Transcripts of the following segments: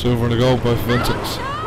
Silver and a gold, both Ventex.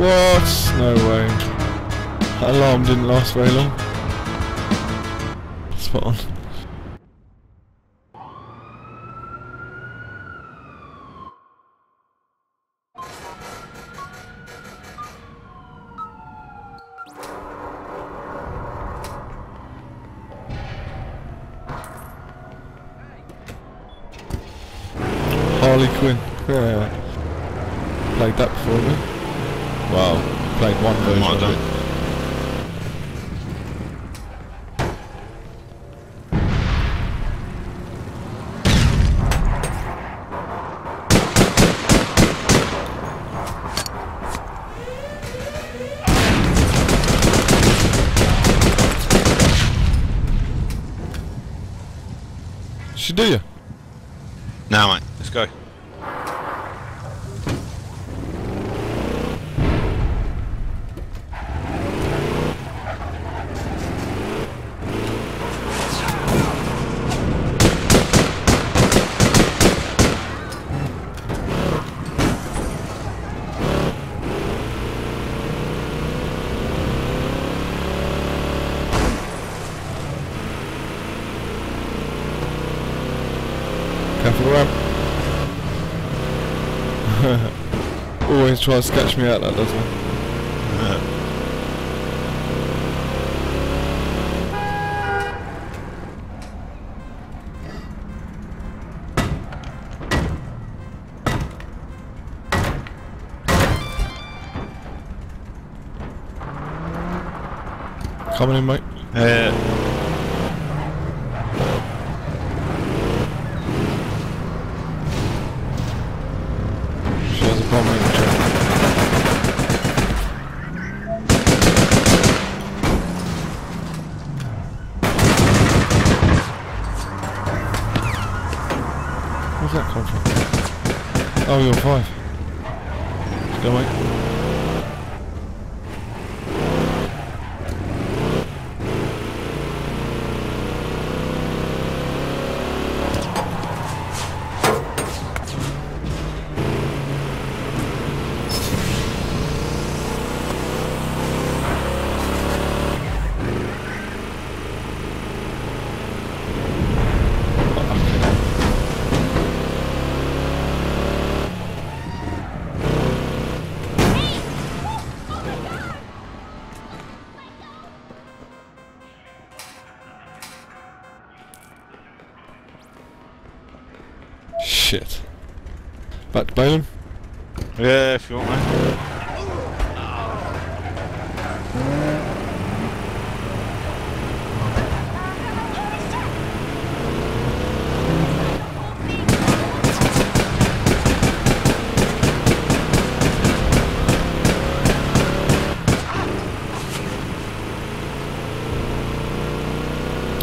What? No way. That alarm didn't last very long. Spot on. Harley Quinn. Yeah. Played that before, you? Wow. Played one version Might of it. do you? Now, mate, let's go. Careful the ramp. Tries to catch me out, that doesn't? Coming in, mate. Uh, Oh, you're five. Let's go, mate. Back to Baylan? yeah, if you want, mate.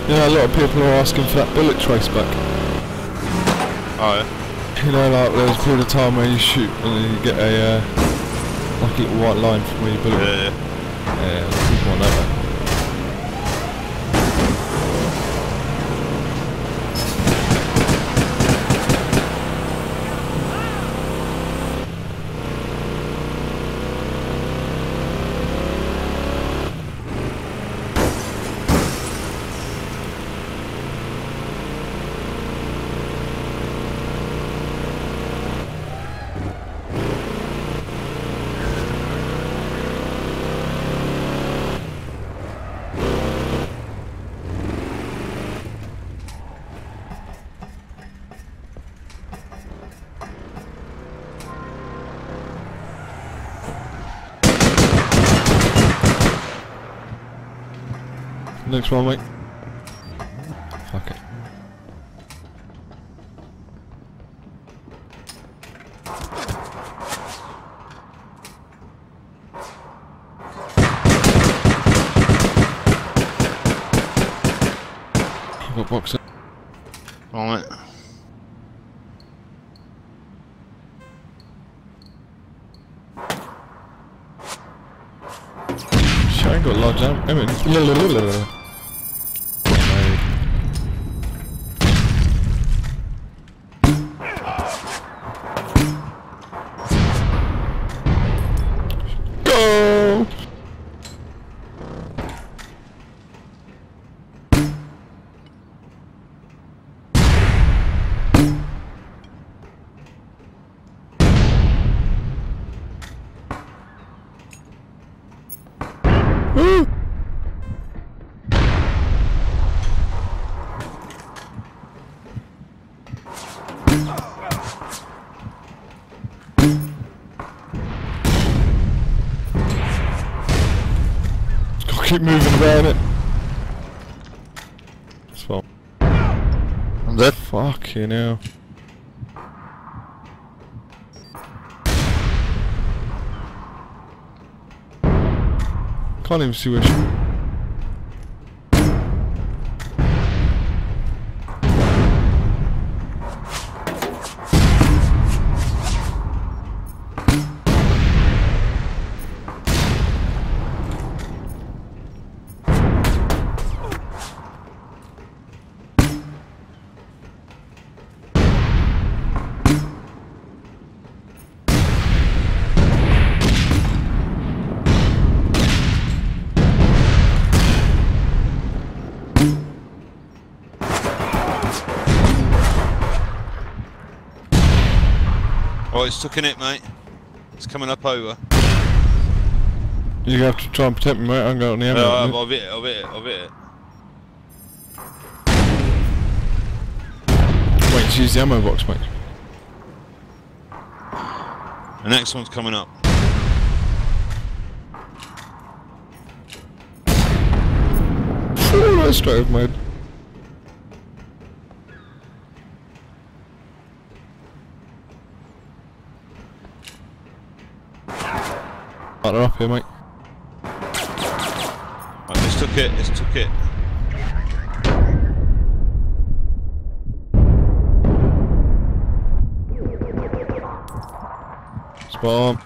Yeah, a lot of people are asking for that bullet trace back. Oh, yeah. You know, like there's a period of time where you shoot and then you get a uh, like a little white line from where you bullet. Yeah, yeah. Yeah, people Next one, mate. Fuck it. I've got boxer. Right. Shit, I ain't got keep moving about it. It's fine. I'm dead. Fuck you know. Can't even see where she... Oh, it's stuck in it, mate. It's coming up over. You have to try and protect me, mate. I'm going on the ammo. Uh, no, I've, I've hit it, I've hit it, I've hit it. Wait, to use the ammo box, mate. The next one's coming up. Ooh, that's straight mode. Up here, mate. Right, it's took it, it's took it. Spawn.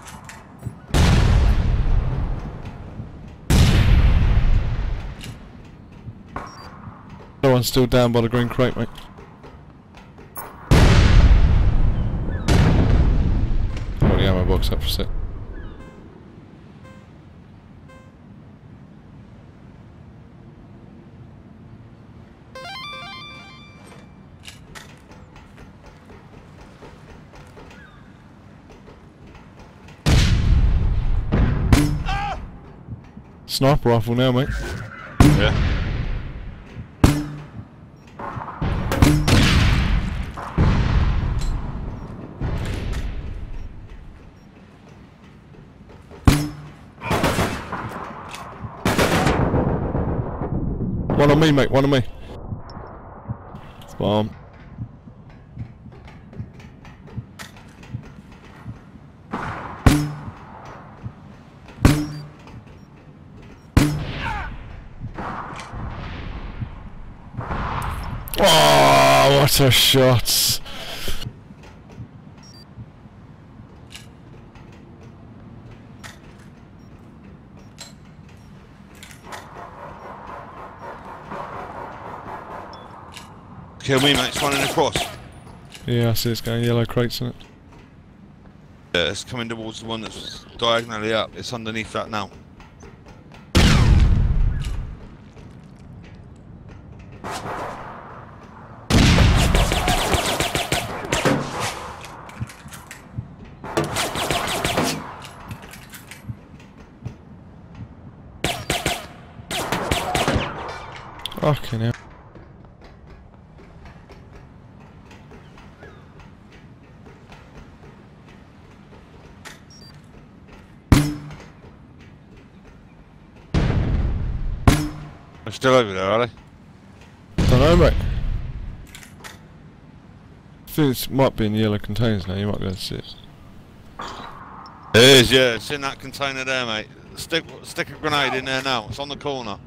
No one's still down by the green crate, mate. Got the ammo box up for a sec. Sniper rifle now, mate. Yeah. One on me, mate. One on me. Bomb. Oh, what a shot! Kill me, mate. It's running across. Yeah, I see it's going yellow crates in it. Yeah, it's coming towards the one that's diagonally up. It's underneath that now. Fucking hell. Still over there, are they? Don't know, mate. I think it might be in the yellow containers now. You might be able to see it. It is, yeah. It's in that container there, mate. Stick, stick a grenade in there now. It's on the corner.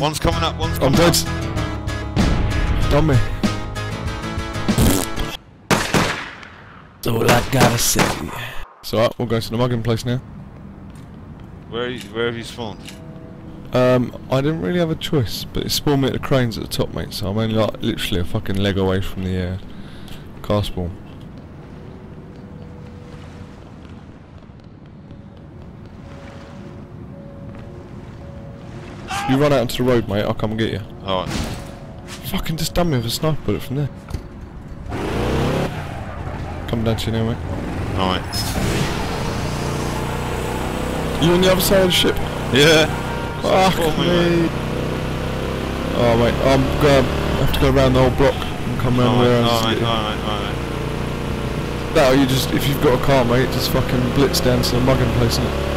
One's coming up. One's I'm coming dead. up. Done me. That's all I gotta say. So alright, we'll go to the mugging place now. Where, are you, where have you spawned? Um, I didn't really have a choice, but it spawned me at the cranes at the top, mate. So I'm only like literally a fucking leg away from the uh, car spawn. You run out onto the road, mate. I'll come and get you. Alright. Fucking just done me with a sniper bullet from there. Coming down to you now, mate. Alright. You on the other side of the ship? Yeah. Fuck me. me. Oh, mate. I'm gonna have to go around the whole block and come round Alright, there. alright, alright, alright. No, you just if you've got a car, mate, just fucking blitz down to the mugging place. Innit?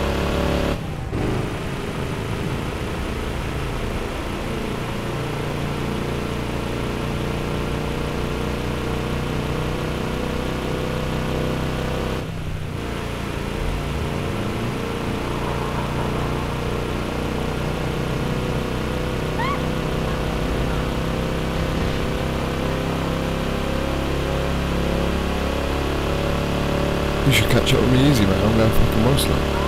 Me easy, mate. I'm going fucking well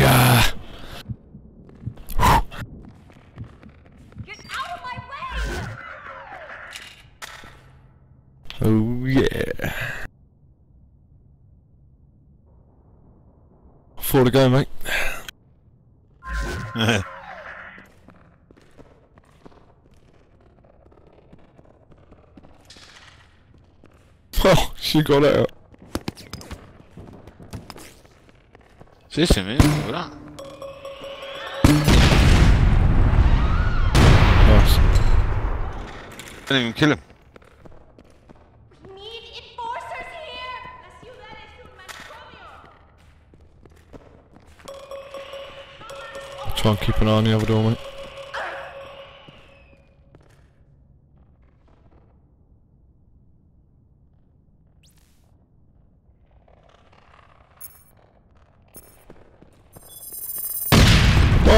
Gotcha! Get out of my way! Oh yeah. Four to go, mate. Oh, she got out. Sí, sí, mira, ¿verdad? Nice. Didn't even kill him. Need enforcers here! La ciudad es un! Try and keep an eye on the other door, mate.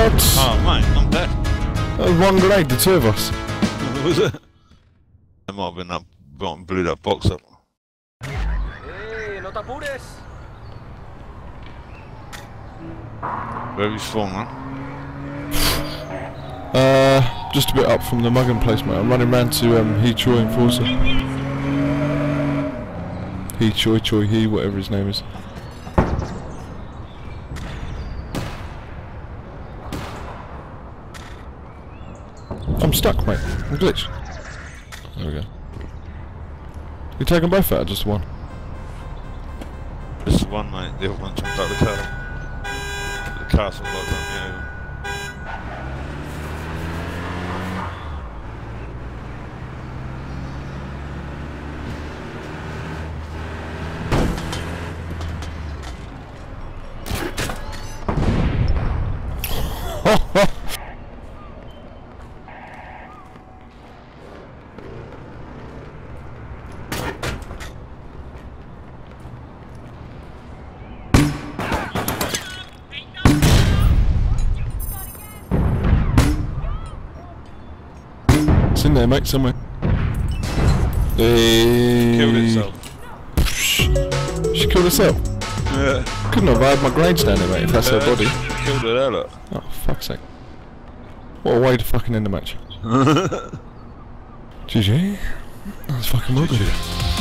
What? Oh, mate, I'm dead. That was one grenade, the two of us. was it? It might have been that guy blew that box up. ¡Eh, no te apures! Where have you spawned, man? Uh, just a bit up from the mugging place, mate. I'm running round to um, He Choi Enforcer. He Choi Choi He, whatever his name is. I'm stuck, mate. I'm glitched. There we go. You taking both out, just one? Just one, mate. The other one jumped out the car. The castle on me over. It's in there, mate, somewhere. Hey. Killed eh, itself. She killed herself. Yeah. Couldn't have had my grades down there, mate, if that's her body. Killed it there, look. Oh, fuck's sake. What a way to fucking end the match. GG. That's fucking good.